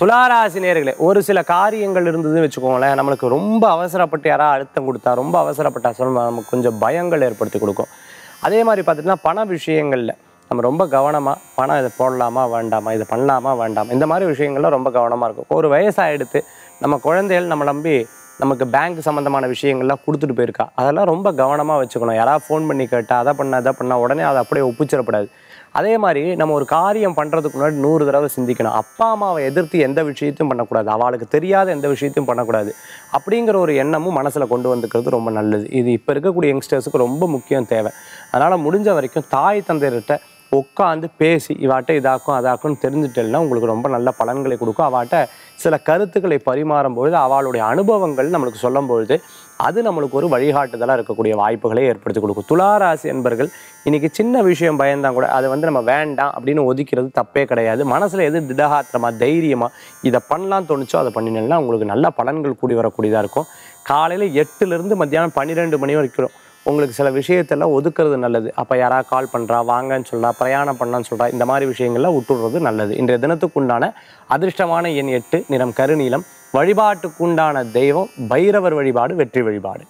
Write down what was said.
துளாராசி நேர்களே ஒரு சில காரியங்கள் இருந்ததுன்னு வச்சுக்கோங்களேன் நம்மளுக்கு ரொம்ப அவசரப்பட்டு யாராவது அழுத்தம் கொடுத்தா ரொம்ப அவசரப்பட்டா சொல்ல நமக்கு கொஞ்சம் பயங்கள் ஏற்படுத்தி கொடுக்கும். அதே மாதிரி பார்த்துட்டுனா பண விஷயங்களில் நம்ம ரொம்ப கவனமாக பணம் இதை போடலாமா வேண்டாமா இதை பண்ணலாமா வேண்டாமா இந்த மாதிரி விஷயங்கள்லாம் ரொம்ப கவனமாக இருக்கும். ஒரு வயசாகிடுத்து நம்ம குழந்தைகள் நம்ம நம்பி நமக்கு பேங்க் சம்மந்தமான விஷயங்கள்லாம் கொடுத்துட்டு போயிருக்கா. அதெல்லாம் ரொம்ப கவனமாக வச்சுக்கணும். யாராவது ஃபோன் பண்ணி கேட்டால் அதை பண்ண அதை பண்ணால் உடனே அதை அப்படியே ஒப்புச்சிடப்படாது. அதே மாதிரி நம்ம ஒரு காரியம் பண்ணுறதுக்கு முன்னாடி நூறு தடவை சிந்திக்கணும். அப்பா அம்மாவை எதிர்த்து எந்த விஷயத்தையும் பண்ணக்கூடாது. அவளுக்கு தெரியாத எந்த விஷயத்தையும் பண்ணக்கூடாது. அப்படிங்கிற ஒரு எண்ணமும் மனசில் கொண்டு வந்துக்கிறது ரொம்ப நல்லது. இது இப்போ இருக்கக்கூடிய யங்ஸ்டர்ஸுக்கு ரொம்ப முக்கியம் தேவை. அதனால் முடிஞ்ச வரைக்கும் தாய் தந்தையர்கிட்ட உட்காந்து பேசி இவாட்ட இதாக்கும் அதாக்கும்னு தெரிஞ்சுட்டேன்னா உங்களுக்கு ரொம்ப நல்ல பலன்களை கொடுக்கும். அவாட்ட சில கருத்துக்களை பரிமாறும் பொழுது அவளுடைய அனுபவங்கள் நம்மளுக்கு சொல்லும் பொழுது அது நம்மளுக்கு ஒரு வழிகாட்டுதலாக இருக்கக்கூடிய வாய்ப்புகளை ஏற்படுத்தி கொடுக்கும். துளாராசி என்பர்கள் இன்றைக்கி சின்ன விஷயம் பயந்தான் கூட அதை வந்து நம்ம வேண்டாம் அப்படின்னு ஒதுக்கிறது தப்பே கிடையாது. மனசில் எது திடகாத்திரமாக தைரியமாக இதை பண்ணலாம் தோணுச்சோ அதை பண்ணினேன்னா உங்களுக்கு நல்ல பலன்கள் கூடி வரக்கூடியதாக இருக்கும். காலையில் எட்டுலேருந்து மத்தியானம் பன்னிரெண்டு மணி வரைக்கும் உங்களுக்கு சில விஷயத்தெல்லாம் ஒதுக்குறது நல்லது. அப்போ யாராவது கால் பண்ணுறா வாங்கன்னு சொல்கிறா பிரயாணம் பண்ணான்னு சொல்கிறா இந்த மாதிரி விஷயங்கள்லாம் விட்டுடுறது நல்லது. இன்றைய தினத்துக்குண்டான அதிர்ஷ்டமான எண் எட்டு நிறம் கருநீளம் வழிபாட்டுக்குண்டான தெய்வம் பைரவர் வழிபாடு வெற்றி வழிபாடு.